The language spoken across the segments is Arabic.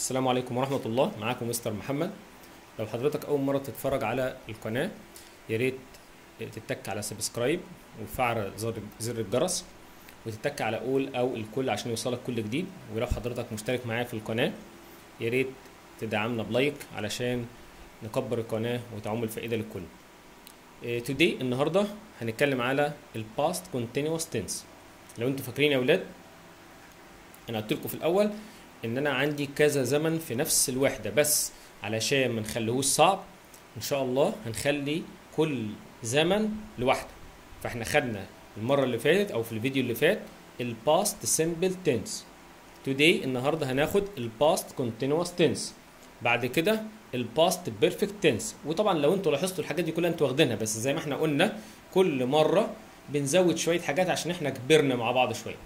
السلام عليكم ورحمة الله. معاكم مستر محمد. لو حضرتك أول مرة تتفرج على القناة يا ريت تتك على subscribe وتفعل زر الجرس وتتك على أول أو الكل عشان يوصلك كل جديد. ولو حضرتك مشترك معايا في القناة يا ريت تدعمنا ب like علشان نكبر القناة وتعم الفائدة للكل. today النهاردة هنتكلم على ال past continuous tense لو أنتوا فاكرين يا ولاد أنا قلت لكم في الأول إن أنا عندي كذا زمن في نفس الوحدة بس علشان ما نخليهوش صعب إن شاء الله هنخلي كل زمن لوحده. فإحنا خدنا المرة اللي فاتت أو في الفيديو اللي فات ال past simple tense today النهارده هناخد ال past continuous tense بعد كده ال past perfect tense وطبعا لو أنتوا لاحظتوا الحاجات دي كلها أنتوا واخدينها بس زي ما إحنا قلنا كل مرة بنزود شوية حاجات عشان إحنا كبرنا مع بعض شوية.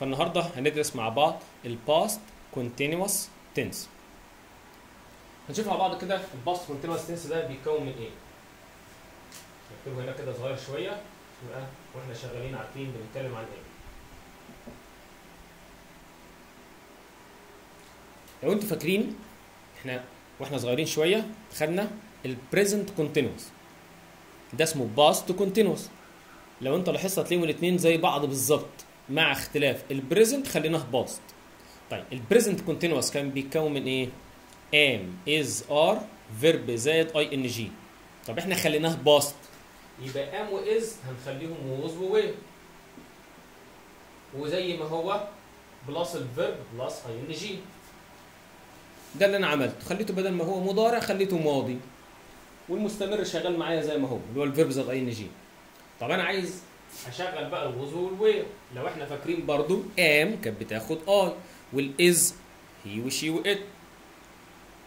فالنهاردة هندرس مع بعض ال past continuous tense هنشوف مع بعض كده ال past continuous tense ده بيتكون من إيه. نكتبه هنا كده صغير شوية يبقى وإحنا شغالين عارفين بنتكلم عن إيه. لو أنتوا فاكرين إحنا وإحنا صغيرين شوية خدنا ال present continuous ده اسمه past continuous لو انت لاحظت هتلاقيهم الاثنين زي بعض بالظبط مع اختلاف. ال present خليناه past طيب ال present continuous كان بيتكون من إيه؟ am is are verb زائد ing طب إحنا خليناه past يبقى am و is هنخليهم was و were وزي ما هو plus ال verb plus ing ده اللي أنا عملته. خليته بدل ما هو مضارع خليته ماضي. والمستمر شغال معايا زي ما هو اللي هو ال verb زائد ing طب أنا عايز أشغل بقى ال was وال were لو إحنا فاكرين برضو ام كانت بتاخد اي والاز هي وشي وات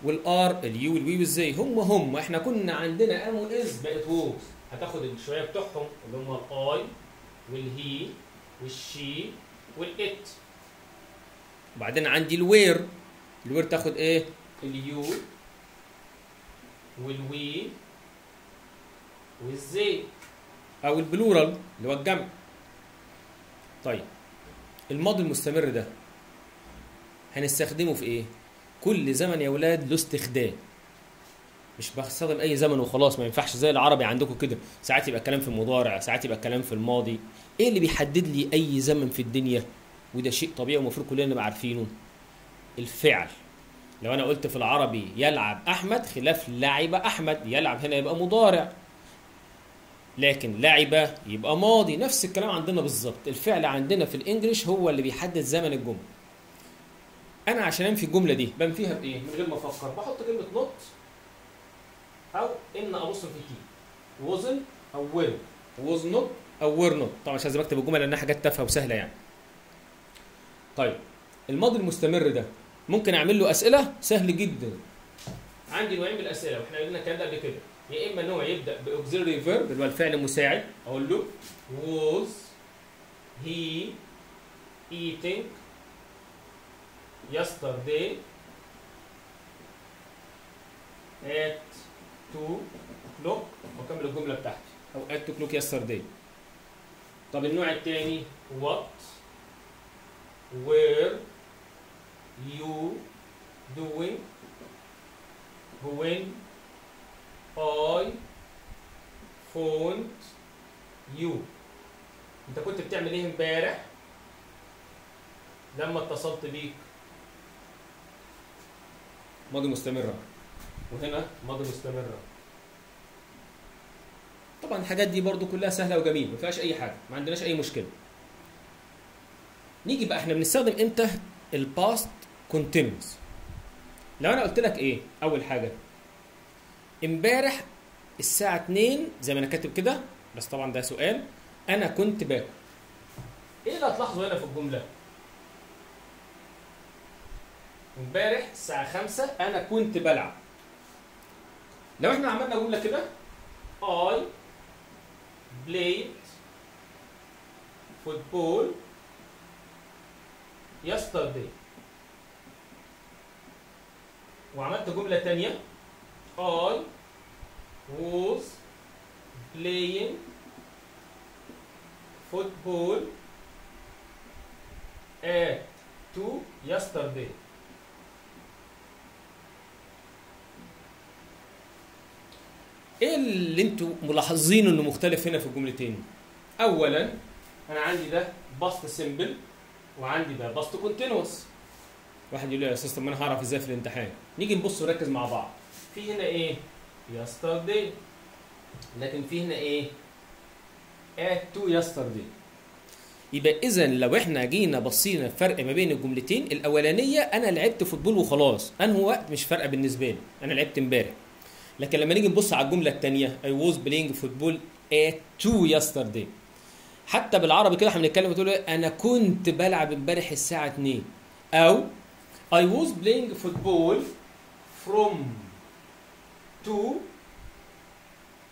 والار اليو والوي والزي هم هم إحنا كنا عندنا am و is بقت was هتاخد الشوية بتوعهم اللي هم ال I وال he وال she وال it وبعدين عندي ال were ال were تاخد إيه؟ اليو والوي والزي أو ال plural اللي هو الجمع. طيب الماضي المستمر ده. هنستخدمه في إيه؟ كل زمن يا ولاد له استخدام. مش بستخدم أي زمن وخلاص ما ينفعش زي العربي عندكم كده. ساعات يبقى الكلام في المضارع ساعات يبقى الكلام في الماضي. إيه اللي بيحدد لي أي زمن في الدنيا؟ وده شيء طبيعي ومفروض كلنا نبقى عارفينه. الفعل. لو أنا قلت في العربي يلعب أحمد خلاف لعب أحمد. يلعب هنا يبقى مضارع. لكن لعب يبقى ماضي. نفس الكلام عندنا بالظبط. الفعل عندنا في الإنجليش هو اللي بيحدد زمن الجمله أنا عشان أنفي الجملة دي. بنفيها بإيه؟ من غير ما أفكر. بحط كلمة نوت أو إن أبص في كي was أو were و was not أو were not طبعا مش لازم أكتب الجملة لأنها حاجات تافهة وسهلة يعني. طيب الماضي المستمر ده ممكن أعمل له أسئلة؟ سهل جدا. عندي نوعين من الأسئلة وإحنا قلنا الكلام ده قبل كده. يا إما نوع يبدأ ب auxiliary verb اللي هو الفعل المساعد أقول له was he eating yesterday at 2 o'clock واكمل الجمله بتاعتي أو at 2 o'clock yesterday طب النوع الثاني what were you doing when I phoned you انت كنت بتعمل إيه امبارح لما اتصلت بيك ماضي مستمرة. وهنا ماضي مستمرة. طبعا الحاجات دي برضو كلها سهلة وجميلة ما فيهاش أي حاجة ما عندناش أي مشكلة. نيجي بقى إحنا بنستخدم إمتى؟ ال past continuous لو أنا قلت لك إيه؟ أول حاجة إمبارح الساعة 2 زي ما أنا كاتب كده بس طبعا ده سؤال أنا كنت باكل. إيه اللي هتلاحظه هنا في الجملة؟ امبارح الساعة 5 أنا كنت بلعب. لو إحنا عملنا جملة كده I played football yesterday. وعملت جملة تانية I was playing football at 2 yesterday. إيه اللي أنتوا ملاحظينه انه مختلف هنا في الجملتين. اولا أنا عندي ده past simple وعندي ده past continuous واحد يقول لي يا أستاذ طب ما أنا هعرف إزاي في الامتحان؟ نيجي نبص ونركز مع بعض. في هنا إيه؟ yesterday. لكن في هنا إيه؟ at to yesterday. يبقى اذا لو إحنا جينا بصينا الفرق ما بين الجملتين الأولانية أنا لعبت فوتبول وخلاص. انه وقت مش فارقة بالنسبة لي. أنا لعبت امبارح. لكن لما نيجي نبص على الجملة الثانية I was playing football at 2 yesterday. حتى بالعربي كده إحنا بنتكلم بتقول إيه؟ أنا كنت بلعب امبارح الساعة 2 أو I was playing football from 2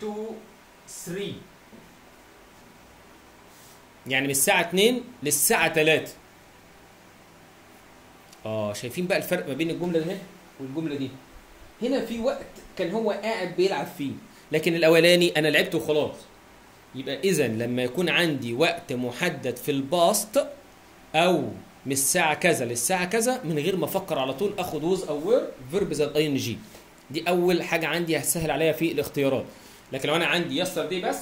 to 3 يعني من الساعة 2 للساعة 3 آه شايفين بقى الفرق ما بين الجملة دي والجملة دي؟ هنا في وقت كان هو قاعد بيلعب فيه. لكن الأولاني أنا لعبت وخلاص. يبقى إذا لما يكون عندي وقت محدد في ال past أو من الساعة كذا للساعة كذا من غير ما أفكر على طول آخد was أو were verb زي ال ing دي أول حاجة عندي هتسهل عليا في الاختيارات. لكن لو أنا عندي yesterday بس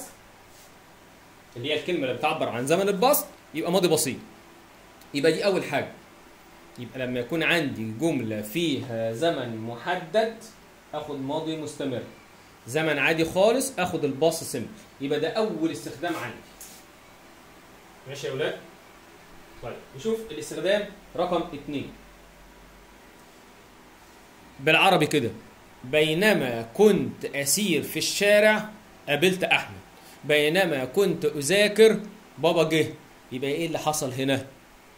اللي هي الكلمة اللي بتعبر عن زمن ال past يبقى ماضي بسيط. يبقى دي أول حاجة. يبقى لما يكون عندي جملة فيها زمن محدد آخد ماضي مستمر. زمن عادي خالص آخد الباص سمبل يبقى ده أول استخدام عندي. ماشي يا ولاد طيب نشوف الاستخدام رقم اتنين. بالعربي كده. بينما كنت أسير في الشارع قابلت أحمد. بينما كنت أذاكر بابا جه. يبقى إيه اللي حصل هنا؟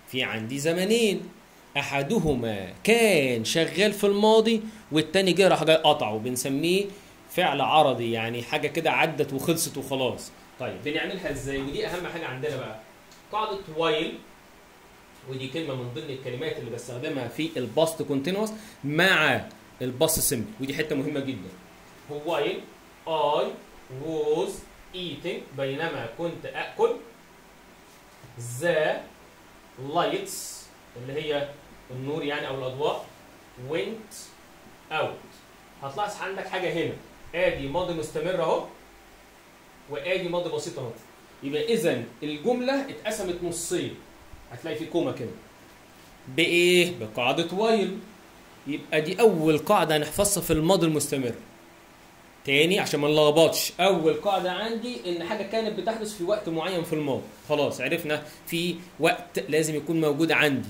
في عندي زمنين. أحدهما كان شغال في الماضي والتاني جه راح جاي قطعه بنسميه فعل عرضي يعني حاجة كده عدت وخلصت وخلاص. طيب بنعملها إزاي؟ ودي أهم حاجة عندنا بقى. قاعدة while ودي كلمة من ضمن الكلمات اللي بستخدمها في ال past continuous مع ال past simple ودي حتة مهمة جدا. هو while I was eating بينما كنت أكل the lights اللي هي النور يعني أو الأضواء. went out. هتلاحظ عندك حاجة هنا. آدي ماضي مستمر أهو وآدي ماضي بسيط أهو. يبقى إذا الجملة اتقسمت نصين. هتلاقي في comma كده. بإيه؟ بقاعدة while يبقى دي أول قاعدة هنحفظها في الماضي المستمر. تاني عشان ما نلخبطش. أول قاعدة عندي إن حاجة كانت بتحدث في وقت معين في الماضي. خلاص عرفنا في وقت لازم يكون موجود عندي.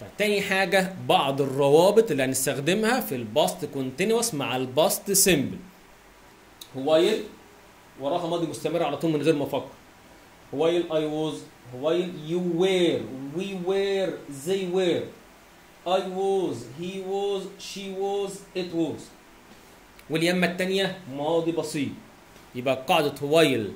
طيب تاني حاجة بعض الروابط اللي هنستخدمها في ال past continuous مع ال past simple. while وراها ماضي مستمر على طول من غير ما أفكر. while I was while you were we were they were I was, he was, she was, it was. واليمة التانية ماضي بسيط. يبقى قاعدة while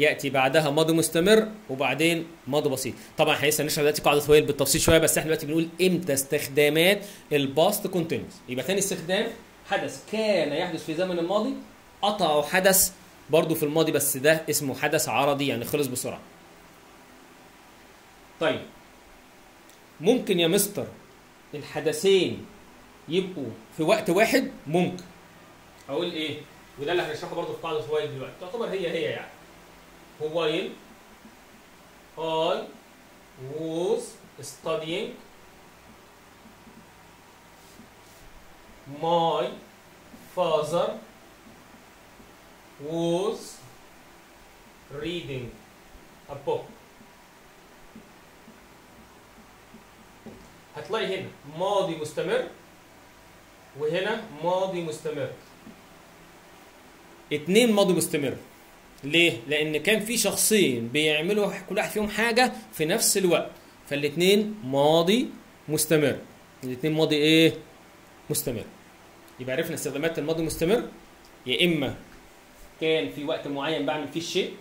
يأتي بعدها ماضي مستمر وبعدين ماضي بسيط. طبعا إحنا لسه هنشرح دلوقتي قاعدة while بالتفصيل شوية بس إحنا دلوقتي بنقول إمتى استخدامات ال past continuous يبقى تاني استخدام حدث كان يحدث في زمن الماضي قطعه حدث برضه في الماضي بس ده اسمه حدث عرضي يعني خلص بسرعة. طيب ممكن يا مستر الحدثين يبقوا في وقت واحد؟ ممكن. أقول إيه؟ وده اللي هنشرحه برضه في قاعدة while دلوقتي. تعتبر هي هي يعني. هو while I was studying my father was reading a book هتلاقي هنا ماضي مستمر وهنا ماضي مستمر. اتنين ماضي مستمر. ليه؟ لأن كان في شخصين بيعملوا كل واحد فيهم حاجة في نفس الوقت. فالاتنين ماضي مستمر. الاتنين ماضي إيه؟ مستمر. يبقى عرفنا استخدامات الماضي المستمر يا إما كان في وقت معين بعمل فيه الشيء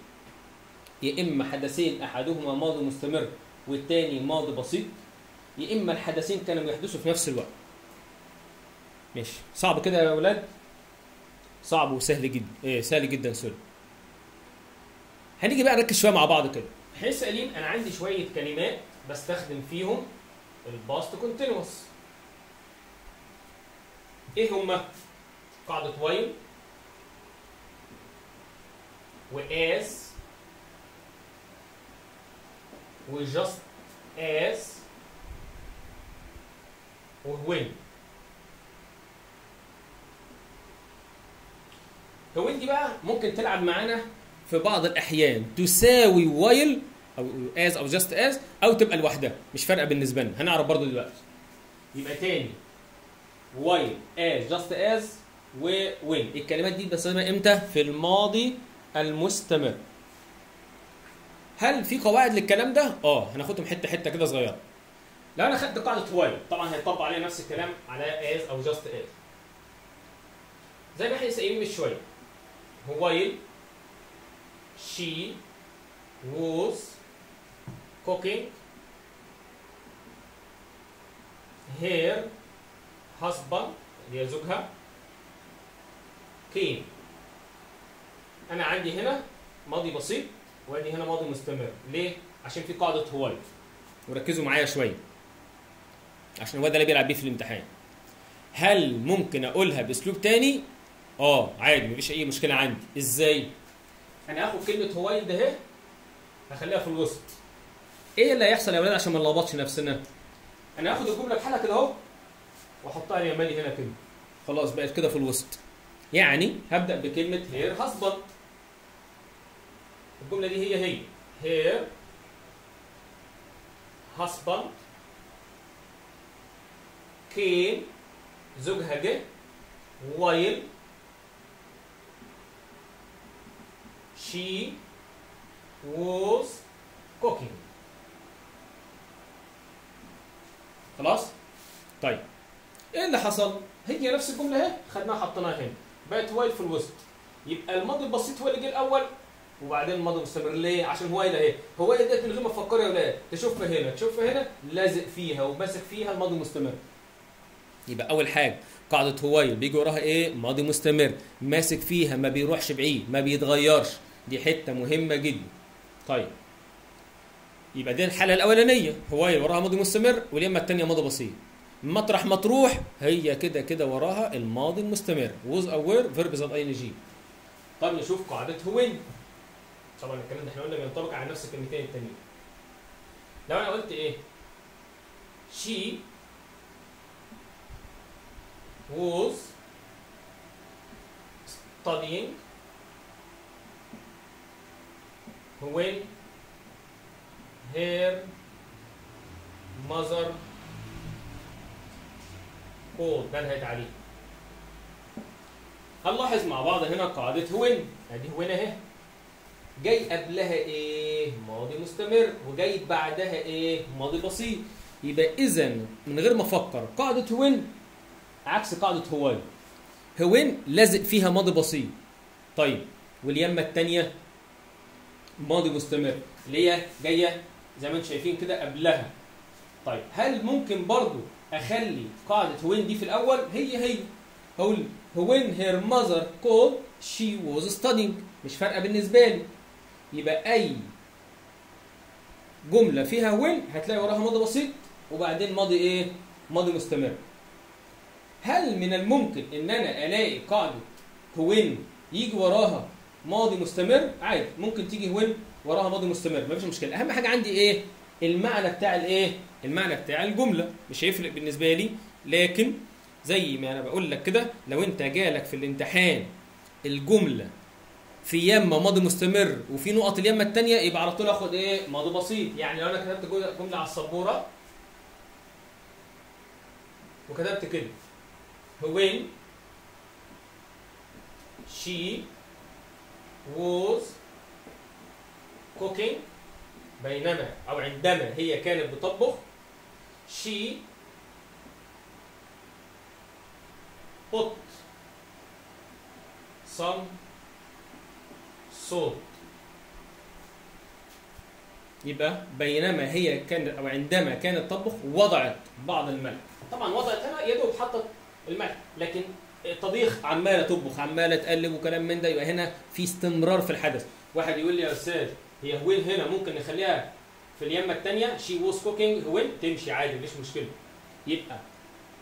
يا إما حدثين أحدهما ماضي مستمر والتاني ماضي بسيط يا إما الحدثين كانوا بيحدثوا في نفس الوقت. ماشي. صعب كده يا أولاد؟ صعب وسهل جدا إيه سهل جدا sorry. هنيجي بقى نركز شوية مع بعض كده. حس قليل أنا عندي شوية كلمات بستخدم فيهم ال past continuous إيه هما؟ قاعدة while و as و just as when دي بقى ممكن تلعب معانا في بعض الأحيان تساوي while أو as أو just as أو تبقى لوحدها. مش فارقة بالنسبة لنا. هنعرف برضو دلوقتي. يبقى تاني. while as just as و when الكلمات دي بستخدمها إمتى؟ في الماضي المستمر. هل في قواعد للكلام ده؟ آه هناخدهم حتة حتة كده صغيرة. لو أنا خدت قاعدة while طبعا هيطبق عليها نفس الكلام على as أو just as زي ما إحنا لسه قايلين من شوية. while she was cooking her husband اللي هي زوجها came أنا عندي هنا ماضي بسيط وادي هنا ماضي مستمر. ليه؟ عشان في قاعدة while وركزوا معايا شوية عشان هو ده اللي بيلعب بيه في الامتحان. هل ممكن أقولها بأسلوب تاني؟ آه عادي مفيش أي مشكلة عندي. إزاي؟ أنا هاخد كلمة هوايل ده اهي. هخليها في الوسط. إيه اللي هيحصل يا ولاد عشان ما نلخبطش نفسنا؟ أنا هاخد الجملة بحالها كده اهو وأحطها يمالي هنا كده. خلاص بقت كده في الوسط. يعني هبدأ بكلمة هير هاسبند الجملة دي هي هي. هير هاسبند كين زوجها جه while she was cooking. خلاص؟ طيب. إيه اللي حصل؟ هي نفس الجملة اهي خدناها حطيناها هنا. بقت وايل في الوسط. يبقى الماضي البسيط هو اللي جه الأول وبعدين الماضي المستمر. ليه؟ عشان while اهي while ديت من غير ما تفكري يا ولاد تشوفها هنا تشوفها هنا لازق فيها وماسك فيها الماضي المستمر. يبقى أول حاجة قاعدة while بيجي وراها إيه؟ ماضي مستمر. ماسك فيها ما بيروحش بعيد ما بيتغيرش. دي حتة مهمة جدا. طيب. يبقى دي الحالة الأولانية. while وراها ماضي مستمر واليمه الثانية ماضي بسيط. مطرح ما تروح هي كده كده وراها الماضي المستمر. was أو were verb زاد ing طب نشوف قاعدة وين طبعا الكلام ده إحنا قلنا بينطبق على نفس الكلمتين التانيين. لو أنا قلت إيه؟ She was studying when her mother called ده نهاية عليه هنلاحظ مع بعض هنا قاعدة وين ادي وين اهي. جاي قبلها إيه؟ ماضي مستمر. وجاي بعدها إيه؟ ماضي بسيط. يبقى اذا من غير ما أفكر قاعدة وين عكس قاعدة هواي هوين لازق فيها ماضي بسيط. طيب واليمة التانية؟ ماضي مستمر. اللي هي جاية زي ما أنتم شايفين كده قبلها. طيب هل ممكن برضو أخلي قاعدة وين دي في الأول؟ هي هي. أقول when her mother called she was studying. مش فارقة بالنسبة لي. يبقى أي جملة فيها when هتلاقي وراها ماضي بسيط. وبعدين ماضي إيه؟ ماضي مستمر. هل من الممكن إن أنا ألاقي قاعدة وين يجي وراها ماضي مستمر؟ عادي. ممكن تيجي وين وراها ماضي مستمر. مفيش مشكلة. أهم حاجة عندي إيه؟ المعنى بتاع الإيه؟ المعنى بتاع الجملة. مش هيفرق بالنسبة لي. لكن زي ما أنا بقول لك كده لو أنت جالك في الامتحان الجملة في يمه ماضي مستمر وفي نقط اليمه الثانية يبقى على طول آخد إيه؟ ماضي بسيط. يعني لو أنا كتبت جملة على السبورة وكتبت كده. when she was cooking بينما أو عندما هي كانت بتطبخ she put some salt. يبقى بينما هي كانت أو عندما كانت تطبخ وضعت بعض الملح. طبعا وضعت هنا يا دوب حطت الملح لكن الطبيخ عماله تطبخ عماله تقلب وكلام من ده يبقى هنا في استمرار في الحدث. واحد يقول لي يا أستاذ هي when هنا ممكن نخليها في اليمة الثانية she was cooking when تمشي عادي مفيش مشكلة. يبقى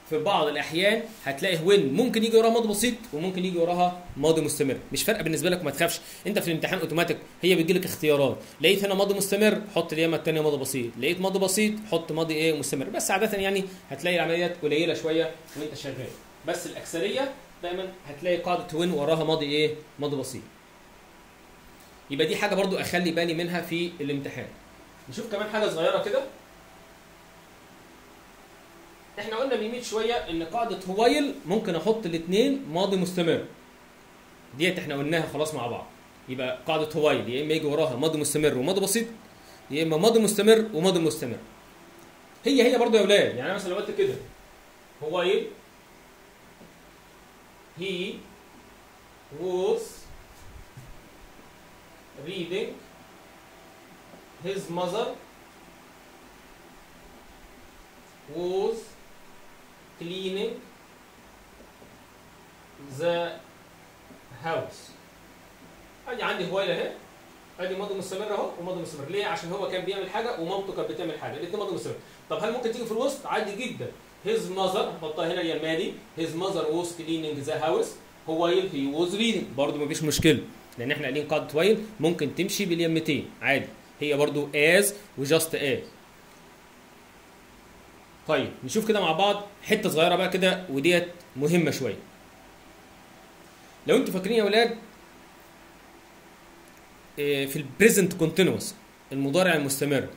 في بعض الأحيان هتلاقي when ممكن يجي وراها ماضي بسيط وممكن يجي وراها ماضي مستمر. مش فارقة بالنسبة لك وما تخافش. أنت في الامتحان أوتوماتيك هي بيجي لك اختيارات. لقيت هنا ماضي مستمر حط اليمة الثانية ماضي بسيط. لقيت ماضي بسيط حط ماضي إيه مستمر. بس عادة يعني هتلاقي العمليات قليلة شوية وأنت شغال. بس الأكثرية دايما هتلاقي قاعدة وين وراها ماضي إيه؟ ماضي بسيط. يبقى دي حاجة برضو أخلي بالي منها في الامتحان. نشوف كمان حاجة صغيرة كده. إحنا قلنا من 100 شوية إن قاعدة هوايل ممكن أحط الاثنين ماضي مستمر. ديت إحنا قلناها خلاص مع بعض. يبقى قاعدة هوايل يا إما يجي وراها ماضي مستمر وماضي بسيط يا إما ماضي مستمر وماضي مستمر. هي هي برضه يا أولاد يعني مثلا لو قلت كده. هوايل he was reading his mother was cleaning the house. ادي عندي هواية أهي. ادي ماضي مستمر أهو وماضي مستمر. ليه؟ عشان هو كان بيعمل حاجة ومامته كانت بتعمل حاجة. الاثنين ماضي مستمر. طب هل ممكن تيجي في الوسط؟ عادي جدا. His mother هحطها هنا مادي his mother was cleaning the house. while he was reading. برضه مفيش مشكلة. لأن إحنا قايلين قاعدة while ممكن تمشي باليمتين. عادي. هي برضه as وجاست as طيب نشوف كده مع بعض حتة صغيرة بقى كده وديت مهمة شوية. لو أنتوا فاكرين يا ولاد إيه، في ال present continuous المضارع المستمر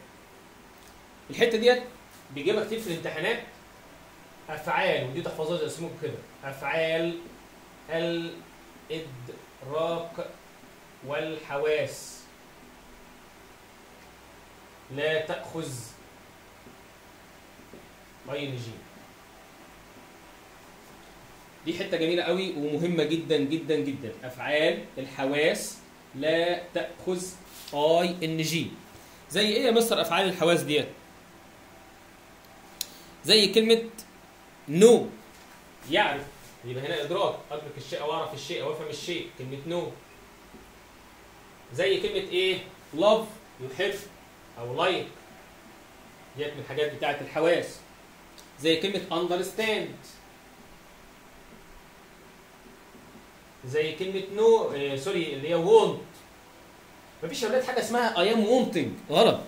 الحتة ديت بيجيبها كتير في الامتحانات. أفعال ودي تحفظوها زي كده. أفعال الإدراك والحواس. لا تأخذ ing دي حتة جميلة قوي ومهمة جدا جدا جدا. أفعال الحواس لا تأخذ ing زي إيه يا مستر أفعال الحواس ديت؟ زي كلمة know. يعرف. يبقى هنا إدراك. ادرك الشيء أو أعرف الشيء أو أفهم الشيء. كلمة know. زي كلمة إيه؟ love يحب أو like ديت من الحاجات بتاعة الحواس. زي كلمة understand. زي كلمة know آه sorry اللي هي want. مفيش يا ولاد حاجة اسمها I am wanting. غلط.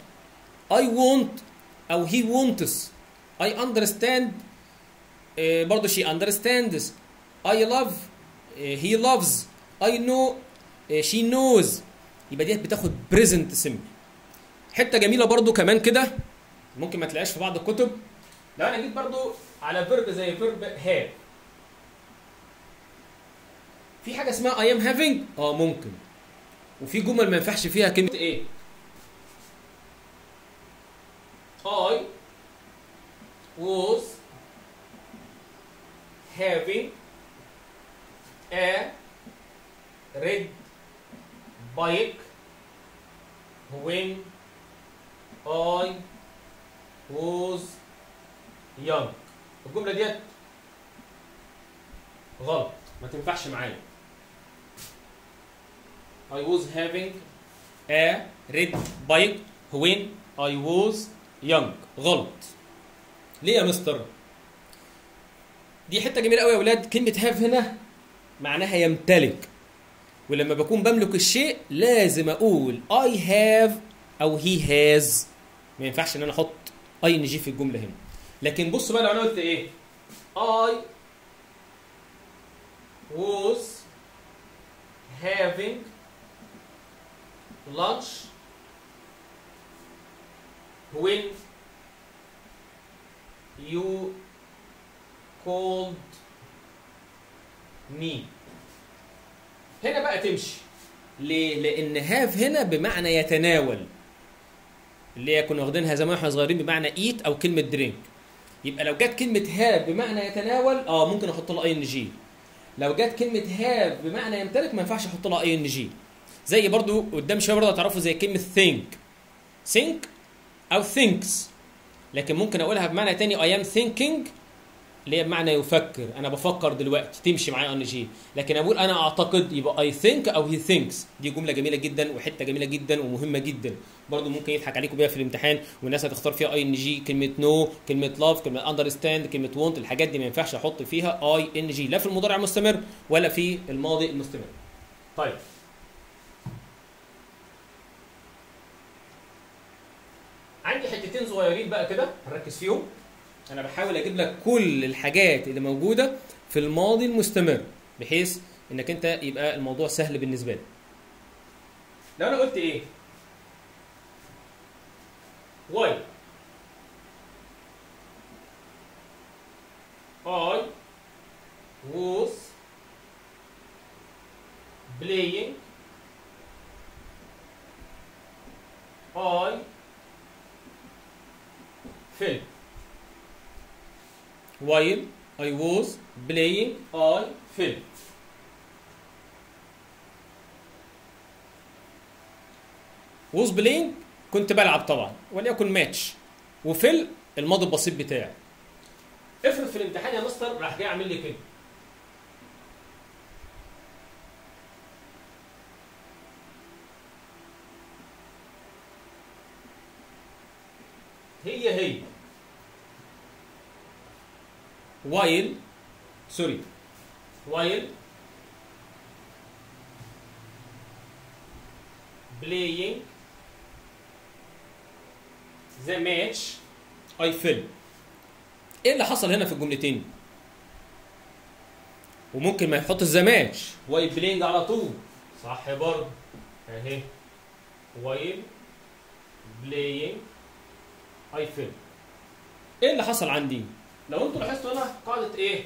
I want أو wants. I understand آه برضه she understands. I love. آه he loves. I know. آه she knows. يبقى ديت بتاخد present simple. حتة جميلة برضه كمان كده. ممكن ما تلاقيهاش في بعض الكتب. لو أنا جيت برضه على verb زي verb have. في حاجة اسمها I am having. آه ممكن. وفي جمل ما ينفعش فيها كلمة إيه I was having a red bike when I was young الجملة ديت غلط ما تنفعش معايا I was having a red bike when I was young غلط ليه يا مستر دي حتة جميلة قوي يا أولاد كلمة have هنا معناها يمتلك. ولما بكون بملك الشيء لازم أقول I have أو he has. ما ينفعش إن أنا أحط ing في الجملة هنا. لكن بص بقى لو أنا قلت إيه؟ I was having lunch when you called me. هنا بقى تمشي. ليه؟ لأن have هنا بمعنى يتناول. اللي هي كنا واخدينها زمان وإحنا صغيرين بمعنى eat أو كلمة drink يبقى لو جت كلمة have بمعنى يتناول آه ممكن أحط لها ing لو جت كلمة have بمعنى يمتلك ما ينفعش أحط لها ing زي برضو قدام شوية برضو هتعرفوا زي كلمة think. think أو thinks. لكن ممكن أقولها بمعنى تاني I am thinking اللي هي بمعنى يفكر؟ أنا بفكر دلوقتي تمشي معايا ing لكن أقول أنا أعتقد يبقى I think أو he thinks دي جملة جميلة جدا وحتة جميلة جدا ومهمة جدا. برضو ممكن يضحك عليكم بيها في الامتحان والناس هتختار فيها ing كلمة know كلمة love كلمة understand كلمة want الحاجات دي ما ينفعش أحط فيها ing لا في المضارع المستمر ولا في الماضي المستمر. طيب. عندي حتتين صغيرين بقى كده هنركز فيهم. أنا بحاول أجيب لك كل الحاجات اللي موجودة في الماضي المستمر بحيث إنك أنت يبقى الموضوع سهل بالنسبة لك. لو أنا قلت إيه؟ واي. I was playing I film while I was playing I film. Was playing كنت بلعب طبعا وليكن ماتش وفيل الماضي البسيط بتاعي. افرض في الامتحان يا مستر راح جاي عامل لي كده هي هي. While sorry while playing the match. I fell. إيه اللي حصل هنا في الجملتين؟ وممكن ما يحط the match while playing على طول. صح برضه. أهي. while playing I fell إيه اللي حصل عندي؟ لو أنتوا لاحظتوا هنا قاعدة إيه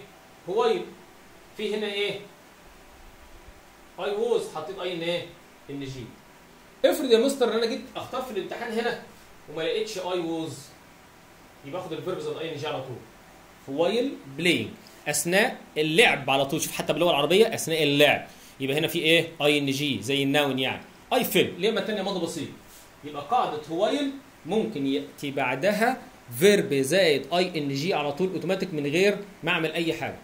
while في هنا إيه I was حطيت ing إيه ing افرض يا مستر إن أنا جيت أختار في الامتحان هنا وما لقيتش I was يبقى أخد ال verb زائد ing على طول. while playing أثناء اللعب على طول. شوف حتى باللغة العربية أثناء اللعب. يبقى هنا في إيه ing زي ال noun يعني. I fell اللي هي الثانية ماضي بسيط؟ يبقى قاعدة while ممكن يأتي بعدها verb زائد ing على طول اوتوماتيك من غير ما أعمل أي حاجة.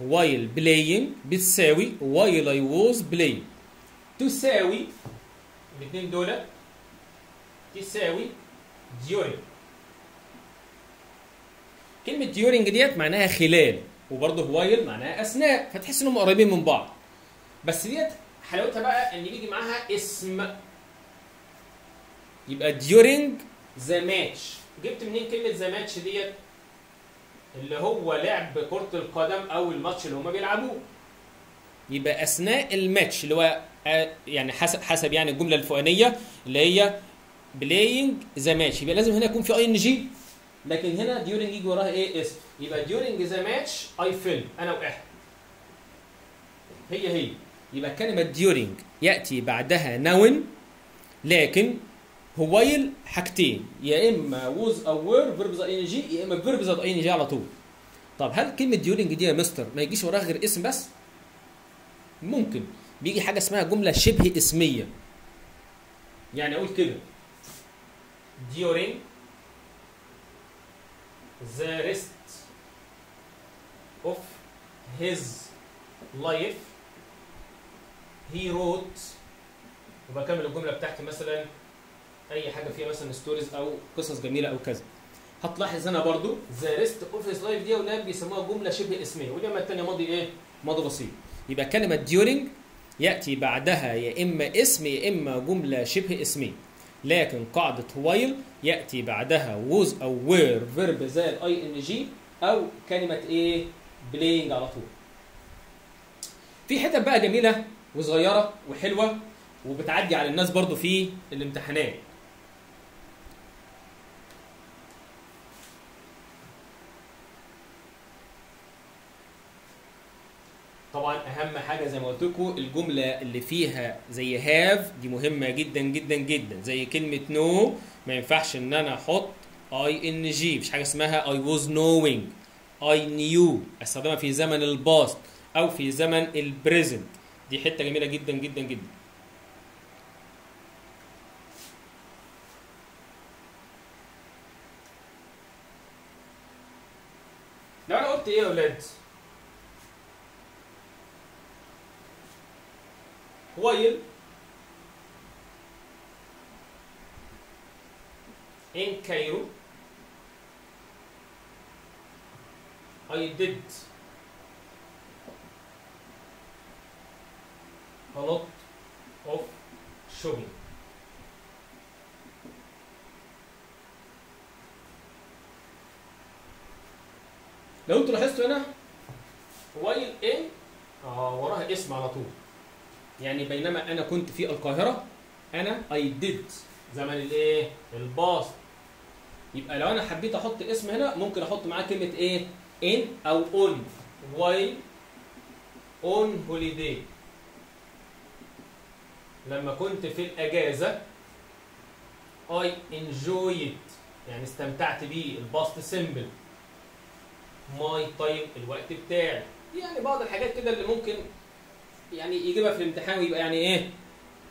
while playing بتساوي while I was playing تساوي الاثنين دول تساوي during. كلمة during ديت معناها خلال وبرضه while معناها أثناء فتحس إنهم قريبين من بعض. بس ديت حلاوتها بقى إن يجي معاها اسم. يبقى during the match جبت منين كلمة the match ديت؟ اللي هو لعب كرة القدم أو الماتش اللي هما بيلعبوه. يبقى أثناء الماتش اللي هو يعني حسب حسب يعني الجملة الفوقانية اللي هي playing the match يبقى لازم هنا يكون في ing لكن هنا during يجي وراها إيه؟ اسم يبقى during the match I fell أنا وقعت هي هي. يبقى كلمة during يأتي بعدها noun لكن while حاجتين. يا إما was أو were verb ing يا إما verb ing على طول. طب هل كلمة during دي يا مستر ما يجيش وراها غير اسم بس؟ ممكن. بيجي حاجة اسمها جملة شبه اسمية. يعني أقول كده. during the rest of his life he wrote وبكمل الجملة بتاعتي مثلا أي حاجة فيها مثلا stories أو قصص جميلة أو كذا هتلاحظ هنا برضو the rest of his life دي أولاد بيسموها جملة شبه اسميه ولما الثانية ماضي إيه ماضي بسيط يبقى كلمة during يأتي بعدها يا إما اسم يا إما جملة شبه اسميه لكن قاعدة while يأتي بعدها was أو were verb زائد ing أو كلمة إيه؟ playing على طول. في حتت بقى جميلة وصغيرة وحلوة وبتعدي على الناس برضو في الامتحانات. طبعا اهم حاجة زي ما قلت الجملة اللي فيها زي have دي مهمة جدا جدا جدا. زي كلمة know ما ينفعش إن أنا أحط ing مفيش حاجة اسمها I was knowing I knew أستخدمها في زمن ال past أو في زمن البريزنت. دي حتة جميلة جدا جدا جدا. لو أنا قلت إيه يا ولاد؟ While in Cairo I did a lot of shopping لو أنتوا لاحظتوا هنا while in آه وراها اسم على طول يعني بينما أنا كنت في القاهرة أنا I did. زمن الإيه؟ الباص. يبقى لو أنا حبيت أحط اسم هنا ممكن أحط معاه كلمة إيه؟ in أو on while on holiday. لما كنت في الأجازة I enjoyed يعني استمتعت بيه. الـ past simple my time الوقت بتاعي. يعني بعض الحاجات كده اللي ممكن يعني يجيبها في الامتحان ويبقى يعني إيه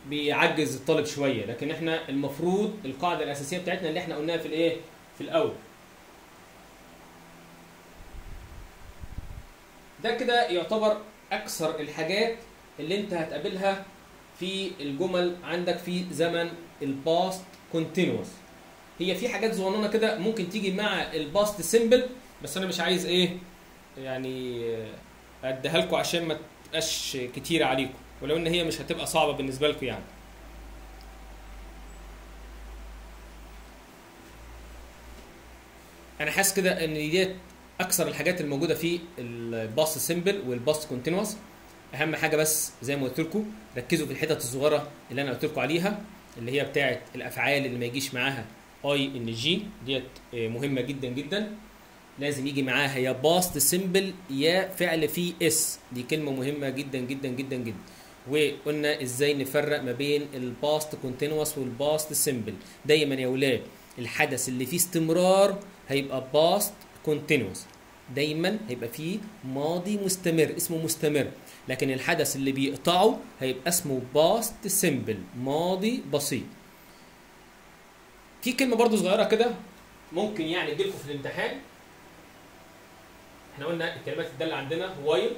بيعجز الطالب شوية. لكن إحنا المفروض القاعدة الأساسية بتاعتنا اللي إحنا قلناها في الإيه في الأول. ده كده يعتبر أكثر الحاجات اللي أنت هتقابلها في الجمل عندك في زمن ال past continuous هي في حاجات صغننة كده ممكن تيجي مع ال past simple بس أنا مش عايز إيه يعني أديها لكم عشان ما تبقاش كتيره عليكم ولو إن هي مش هتبقى صعبة بالنسبة لكم يعني. أنا حاسس كده إن ديت أكثر الحاجات الموجودة في ال past simple وال past continuous أهم حاجة بس زي ما قلت لكم ركزوا في الحتت الصغيرة اللي أنا قلت لكم عليها اللي هي بتاعه الأفعال اللي ما يجيش معاها ing ديت مهمة جدا جدا. لازم يجي معاها. يا past simple يا فعل فيه s دي كلمة مهمة جدا جدا جدا جدا. وقلنا إزاي نفرق ما بين ال past continuous وال past simple دايما يا ولاد الحدث اللي فيه استمرار هيبقى past continuous دايما هيبقى فيه ماضي مستمر اسمه مستمر. لكن الحدث اللي بيقطعه هيبقى اسمه past simple ماضي بسيط. في كلمة برضو صغيرة كده ممكن يعني تجيلكم في الامتحان. إحنا قلنا الكلمات الداله عندنا while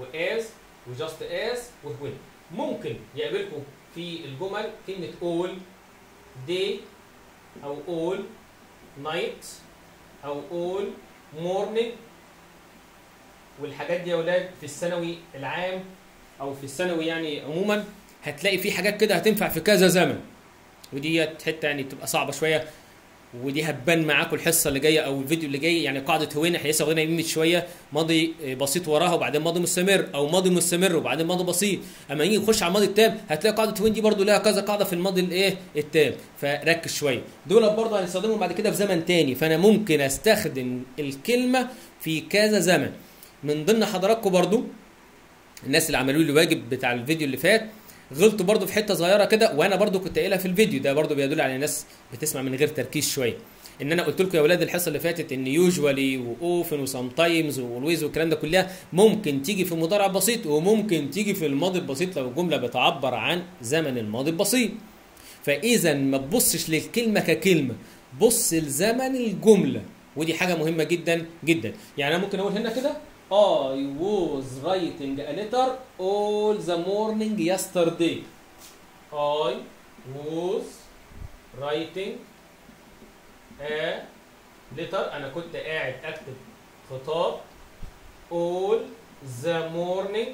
و as و just as و when ممكن يقابلكم في الجمل كلمة all day أو all night أو all morning. والحاجات دي يا أولاد في الثانوي العام أو في الثانوي يعني عموما هتلاقي في حاجات كده هتنفع في كذا زمن. ودي حتة يعني بتبقى صعبة شوية. ودي هتبان معاكم الحصة اللي جاية أو الفيديو اللي جاي. يعني قاعدة هوين إحنا لسه واخدينها شوية. ماضي بسيط وراها وبعدين ماضي مستمر أو ماضي مستمر وبعدين ماضي بسيط. أما نيجي نخش على الماضي التام هتلاقي قاعدة هوين دي برضو لها كذا قاعدة في الماضي الإيه؟ التام فركز شوية. دول برضو هنستخدمهم بعد كده في زمن تاني. فأنا ممكن أستخدم الكلمة في كذا زمن. من ضمن حضراتكم برضو الناس اللي عملوا لي الواجب بتاع الفيديو اللي فات غلطوا برضو في حتة صغيرة كده وأنا برضو كنت قايلها في الفيديو ده برضو بيدل على الناس بتسمع من غير تركيز شوية. إن أنا قلت لكم يا أولاد الحصة اللي فاتت إن usually و often و sometimes و always والكلام ده كلها ممكن تيجي في مضارع بسيط وممكن تيجي في الماضي البسيط لو الجمله بتعبر عن زمن الماضي البسيط. فإذا ما تبصش للكلمة ككلمة بص لزمن الجملة. ودي حاجة مهمة جدا جدا. يعني أنا ممكن أقول هنا كده I was writing a letter all the morning yesterday. I was writing a letter. أنا كنت قاعد أكتب خطاب all the morning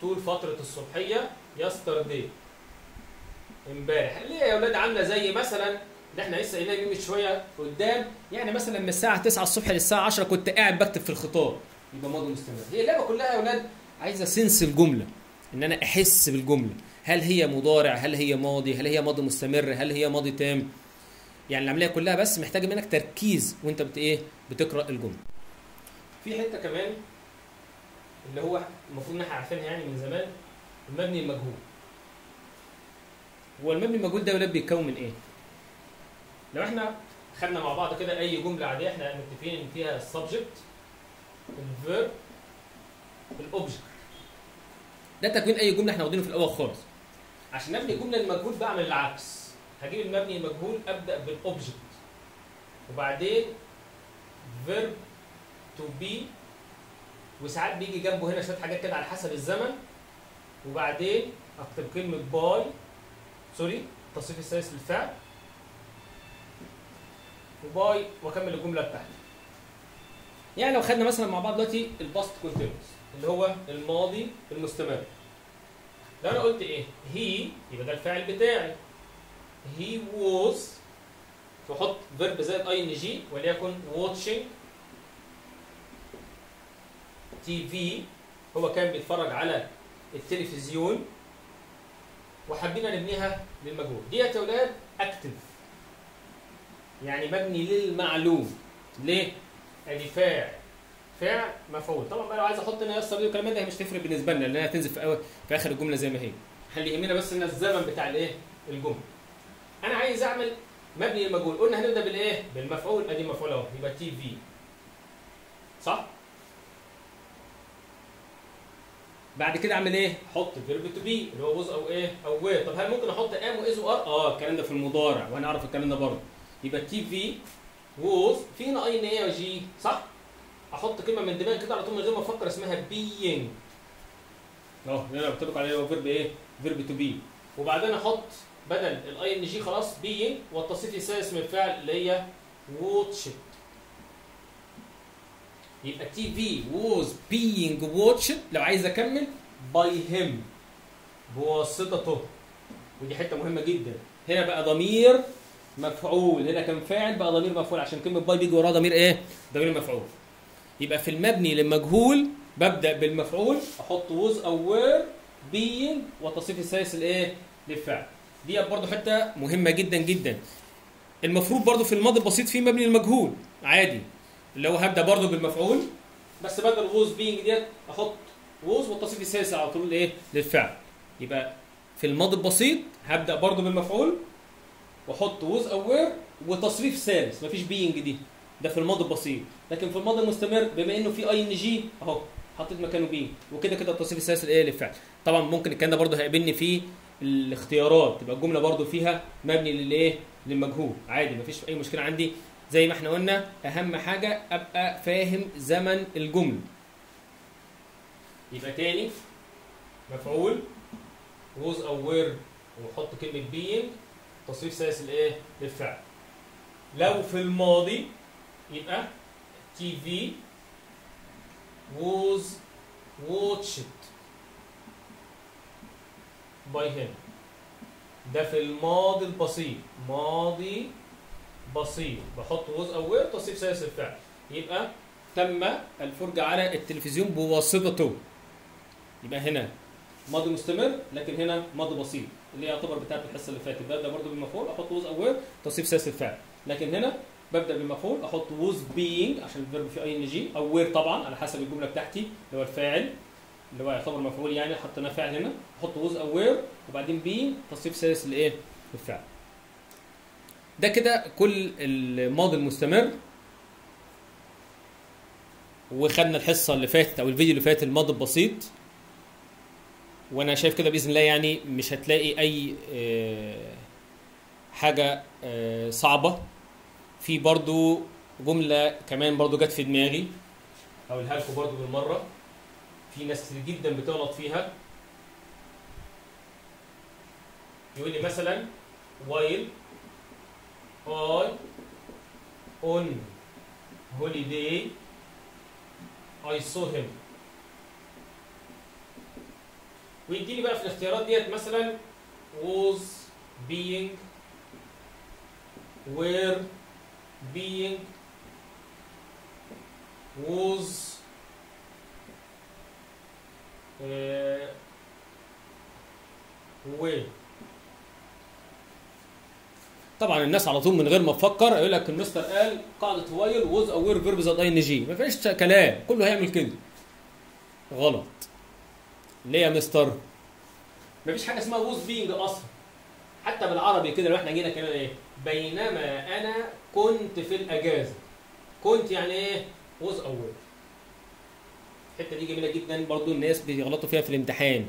طول فترة الصبحية yesterday. امبارح. ليه يا ولاد عاملة زي مثلا اللي إحنا لسه قايلين من شوية قدام يعني مثلا من الساعة 9 الصبح للساعة 10 كنت قاعد بكتب في الخطاب. يبقى ماضي مستمر. هي اللعبة كلها يا أولاد عايزة سنس الجملة إن أنا أحس بالجملة. هل هي مضارع؟ هل هي ماضي؟ هل هي ماضي مستمر؟ هل هي ماضي تام؟ يعني العملية كلها بس محتاجة منك تركيز وأنت بت إيه؟ بتقرأ الجملة. في حتة كمان اللي هو المفروض إن إحنا عارفينها يعني من زمان المبني المجهول. هو المبني المجهول ده يا ولاد بيتكون من إيه؟ لو إحنا خدنا مع بعض كده أي جملة عادية إحنا متفقين إن فيها ال subject ال verb ال object ده تكوين أي جملة إحنا واخدينه في الأول خالص. عشان نبني الجمله المجهول بعمل العكس. هجيب المبني المجهول أبدأ بال object وبعدين verb to be وساعات بيجي جنبه هنا شوية حاجات كده على حسب الزمن. وبعدين أكتب كلمة by سوري التصريف الثالث للفعل و by وأكمل الجملة بتاعتي. يعني لو خدنا مثلا مع بعض دلوقتي ال past continuous اللي هو الماضي المستمر. لو أنا قلت إيه؟ he يبقى ده الفاعل بتاعي. he was فحط verb زائد ing وليكن watching TV هو كان بيتفرج على التلفزيون وحبينا نبنيها للمجهول. ديت يا أولاد active يعني مبني للمعلوم. ليه؟ ادي فاعل فعل مفعول. طبعا بقى لو عايز أحط هنا yesterday الكلام ده هي مش تفرق بالنسبة لنا لأنها هتنزل في في آخر الجملة زي ما هي. اللي يهمنا بس إن الزمن بتاع الإيه؟ الجملة. أنا عايز أعمل مبني للمجهول. قلنا هنبدأ بالإيه؟ بالمفعول. أدي المفعول أهو. يبقى TV صح؟ بعد كده أعمل إيه؟ أحط verb to be اللي هو was أو إيه؟ أو were طب هل ممكن أحط am و is و are آه الكلام ده في المضارع وأنا أعرف الكلام ده برضه. يبقى TV was فيه هنا i n إيه و g صح؟ أحط كلمة من دماغي كده على طول من غير ما أفكر اسمها being أهو اللي أنا لكم عليه هو verb إيه؟ verb to be وبعدين أحط بدل ال ing خلاص being والتصريف الثالث من الفعل اللي هي watched يبقى TV was being watched لو عايز أكمل by him بواسطته. ودي حتة مهمة جدا. هنا بقى ضمير. مفعول. هنا كان فاعل؟ بقى ضمير مفعول. عشان كلمة by بيجي وراه ضمير إيه؟ ضمير مفعول. يبقى في المبني للمجهول ببدأ بالمفعول. أحط was أو were being والتصريف الثالث الإيه؟ للفعل. دي برضو حتة مهمة جدا جدا. المفروض برضو في الماضي البسيط في مبني للمجهول. عادي. اللي هو هبدأ برضو بالمفعول بس بدل was being ديت أحط was والتصريف الثالث على طول إيه؟ للفعل. يبقى في الماضي البسيط هبدأ برضو بالمفعول. واحط was أو were وتصريف ثالث مفيش being دي. ده في الماضي البسيط لكن في الماضي المستمر بما إنه في ing أهو حطيت مكانه بي وكده كده التصريف الثالث الايه للفعل طبعا ممكن الكلام ده برضه هيقابلني في الاختيارات. تبقى الجملة برضه فيها مبني للإيه؟ للمجهول. عادي مفيش أي مشكلة عندي. زي ما إحنا قلنا أهم حاجة أبقى فاهم زمن الجمله يبقى تاني مفعول أو were وحط كلمة being تصريف ثالث الايه؟ للفعل لو في الماضي يبقى TV was watched by him. ده في الماضي البسيط ماضي بسيط بحط was أو تصريف ثالث الفعل يبقى تم الفرجة على التلفزيون بواسطته. يبقى هنا ماضي مستمر لكن هنا ماضي بسيط اللي يعتبر بتاعت الحصة اللي فاتت. ببدأ برضه بالمفعول أحط was أو were تصريف ثالث الفعل. لكن هنا ببدأ بالمفعول أحط was being عشان ال verb فيه ing. أو were طبعا على حسب الجملة بتاعتي اللي هو الفاعل اللي هو يعتبر مفعول يعني حطينا فاعل هنا. أحط was أو were وبعدين being تصريف ثالث لايه؟ للفعل. ده كده كل الماضي المستمر. وخدنا الحصة اللي فاتت أو الفيديو اللي فات الماضي البسيط. وأنا شايف كده بإذن الله يعني مش هتلاقي أي آه، حاجة آه، صعبة. في برضو جملة كمان برضو جت في دماغي هقولها لكم برضو بالمرة في ناس كتير جدا بتغلط فيها. يقول لي مثلا while I on holiday I saw him. ويديني بقى في الاختيارات ديت مثلا was being were being was uh, were. طبعا الناس على طول من غير ما تفكر يقول لك المستر قال قاعدة while was أو were verb زائد ing ما فيش كلام كله هيعمل كده. غلط. ليه يا مستر؟ ما فيش حاجة اسمها was being أصلا. حتى بالعربي كده لو إحنا جينا كده إيه؟ بينما أنا كنت في الأجازة. كنت يعني إيه؟ was أو were الحتة دي جميلة جدا برضو الناس بيغلطوا فيها في الامتحان.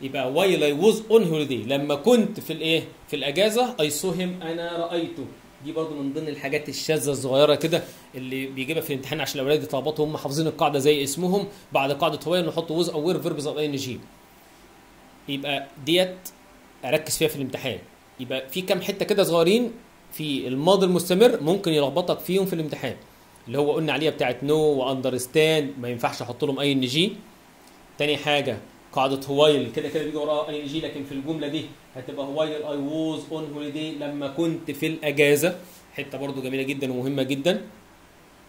يبقى while I was on holiday. لما كنت في الإيه؟ في الأجازة I saw him أنا رأيته. دي برضو من ضمن الحاجات الشاذة الصغيرة كده اللي بيجيبها في الامتحان عشان الأولاد يتلخبطوا هم حافظين القاعدة زي اسمهم. بعد قاعدة while نحط was أو were verb زائد ing يبقى ديت أركز فيها في الامتحان. يبقى في كام حتة كده صغيرين في الماضي المستمر ممكن يلخبطك فيهم في الامتحان. اللي هو قلنا عليها بتاعت know و understand ما ينفعش أحط لهم ing تاني حاجة قاعدة while كده كده بيجي وراها أي جي لكن في الجملة دي هتبقى while I was on holiday لما كنت في الأجازة. حتة برضو جميلة جدا ومهمة جدا.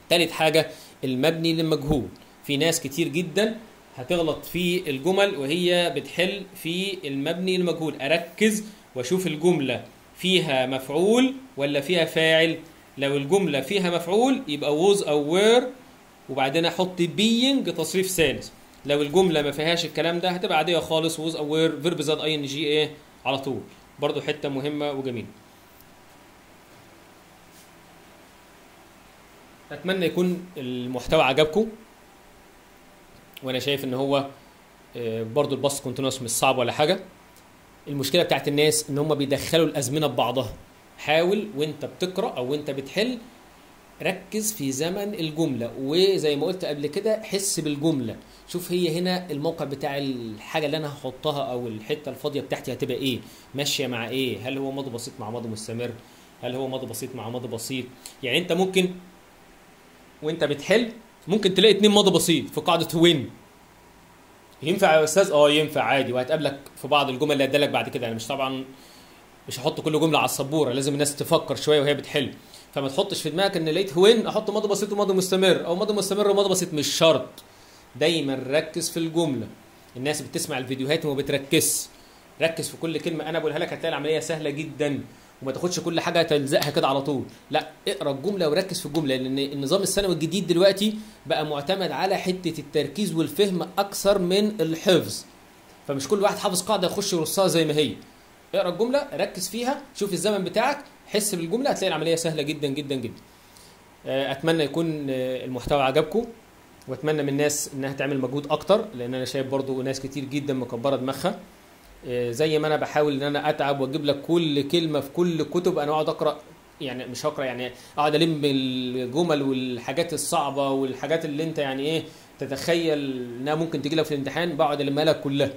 تالت حاجة المبني للمجهول. في ناس كتير جدا هتغلط في الجمل وهي بتحل في المبني للمجهول. أركز وأشوف الجملة. فيها مفعول ولا فيها فاعل؟ لو الجملة فيها مفعول يبقى was أو were وبعدين أحط being تصريف ثالث. لو الجملة ما فيهاش الكلام ده هتبقى عادية خالص was أو were verb زائد ing إيه على طول. برضو حتة مهمة وجميلة. أتمنى يكون المحتوى عجبكم. وأنا شايف إن هو آه، برضو الباص كونتينوس مش صعب ولا حاجة. المشكلة بتاعت الناس إن هم بيدخلوا الأزمنة ببعضها حاول وأنت بتقرأ أو وأنت بتحل ركز في زمن الجملة. وزي ما قلت قبل كده حس بالجملة. شوف هي هنا الموقع بتاع الحاجة اللي أنا هحطها أو الحتة الفاضية بتاعتي هتبقى إيه؟ ماشية مع إيه؟ هل هو ماضي بسيط مع ماضي مستمر؟ هل هو ماضي بسيط مع ماضي بسيط؟ يعني أنت ممكن وأنت بتحل ممكن تلاقي اتنين ماضي بسيط في قاعدة وين ينفع يا أستاذ؟ آه ينفع عادي. وهتقابلك في بعض الجمل اللي هدالك بعد كده. يعني مش طبعا مش هحط كل جملة على السبورة. لازم الناس تفكر شوية وهي بتحل. فما تحطش في دماغك إن لقيت وين أحط ماضي بسيط وماضي مستمر. أو ماضي مستمر وماضي بسيط مش شرط. دايما ركز في الجملة. الناس بتسمع الفيديوهات وما بتركزش. ركز في كل كلمة أنا بقولها لك هتلاقي العملية سهلة جدا وما تاخدش كل حاجة تلزقها كده على طول. لا اقرأ الجملة وركز في الجملة لأن النظام الثانوي الجديد دلوقتي بقى معتمد على حتة التركيز والفهم أكثر من الحفظ. فمش كل واحد حافظ قاعدة يخش يرصها زي ما هي. اقرأ الجملة ركز فيها شوف الزمن بتاعك حس بالجملة هتلاقي العملية سهلة جدا جدا جدا. آه، أتمنى يكون آه، المحتوى عجبكم. واتمنى من الناس إنها تعمل مجهود أكتر لأن أنا شايف برضو ناس كتير جدا مكبرة دماغها. آه، زي ما أنا بحاول إن أنا أتعب وأجيب لك كل كلمة في كل كتب أنا أقعد أقرأ يعني مش هقرأ يعني أقعد ألم الجمل والحاجات الصعبة والحاجات اللي أنت يعني إيه تتخيل إنها ممكن تجي لك في الامتحان بقعد ألمها لك كلها.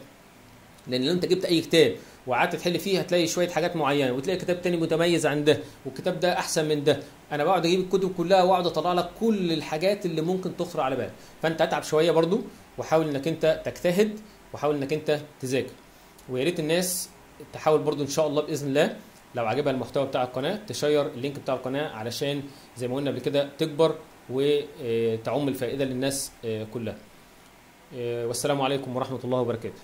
لأن لو أنت جبت أي كتاب وقعدت تحل فيه هتلاقي شوية حاجات معينة وتلاقي كتاب تاني متميز عن ده والكتاب ده أحسن من ده. أنا بقعد أجيب الكتب كلها وأقعد أطلع لك كل الحاجات اللي ممكن تخطر على بالك. فأنت أتعب شوية برضو وحاول إنك أنت تجتهد وحاول إنك أنت تذاكر. ويا ريت الناس تحاول برضو إن شاء الله بإذن الله لو عجبها المحتوى بتاع القناة تشير اللينك بتاع القناة علشان زي ما قلنا قبل كده تكبر وتعم الفائدة للناس آه، كلها. آه، والسلام عليكم ورحمة الله وبركاته.